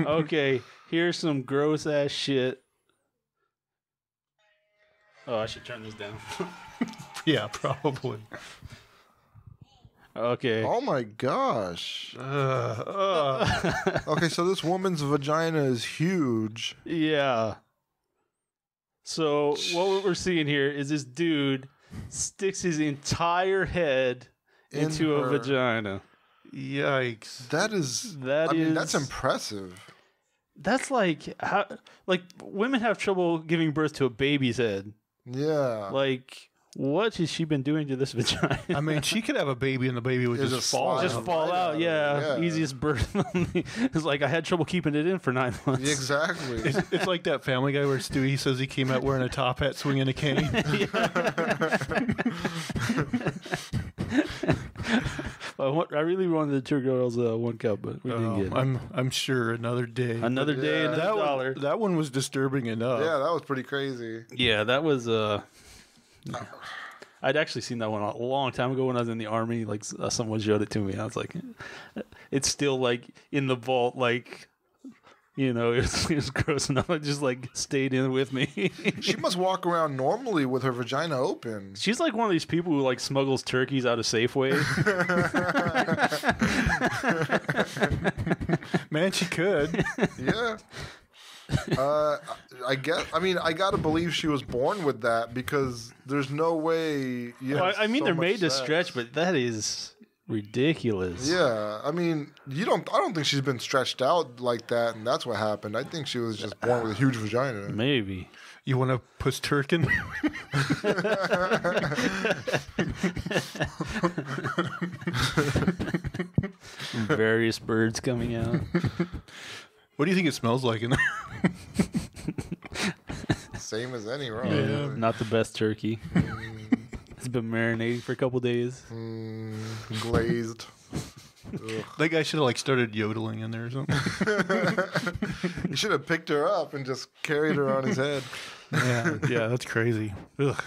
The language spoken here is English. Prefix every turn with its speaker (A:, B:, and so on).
A: okay, here's some gross ass shit. Oh, I should turn this down.
B: Yeah, probably.
A: okay.
C: Oh my gosh.
B: Uh, uh,
C: Okay, so this woman's vagina is huge.
A: Yeah. So what we're seeing here is this dude sticks his entire head
C: In
A: into a vagina.
B: Yikes.
C: That is
A: That
C: I mean, that's impressive.
A: That's like how like women have trouble giving birth to a baby's head.
C: Yeah.
A: Like what has she been doing to this vagina?
B: I mean, she could have a baby and the baby would just,
C: just
B: fall.
A: just
B: out.
A: fall out.
C: out
A: Yeah.
C: yeah.
A: easiest birth. it's like I had trouble keeping it in for nine months.
C: exactly.
B: It's, it's like that Family Guy where Stewie says he came out wearing a top hat, swinging a cane.
A: I, want, I really wanted the two girls uh, one cup, but we didn't
B: Oh,
A: get it.
B: I'm I'm sure another day.
A: Another day,
C: Yeah.
A: another
B: that
A: dollar.
B: one, that one was disturbing enough.
C: yeah, that was pretty crazy.
A: Yeah, that was uh I'd actually seen that one a long time ago when I was in the army. Like s- uh, someone showed it to me. I was like, it's still like in the vault. Like, you know, it's it's gross enough. It just like stayed in with me.
C: She must walk around normally with her vagina open.
A: She's like one of these people who like smuggles turkeys out of Safeway.
B: Man, she could.
C: Yeah. Uh, I guess. I mean, I gotta believe she was born with that because there's no way. You
A: Well, I mean,
C: so
A: they're made to stretch, but that is ridiculous.
C: Yeah, I mean, you don't. I don't think she's been stretched out like that, and that's what happened. I think she was just born with a huge vagina.
A: Maybe.
B: You want to push turkin?
A: Various birds coming out.
B: What do you think it smells like in there?
C: Same as any raw.
B: Yeah.
A: Not the best turkey. Mm. It's been marinating for a couple days.
C: Mm, glazed.
B: That guy should have like started yodeling in there or something.
C: He should have picked her up and just carried her on his head.
B: yeah, yeah, that's crazy. Ugh.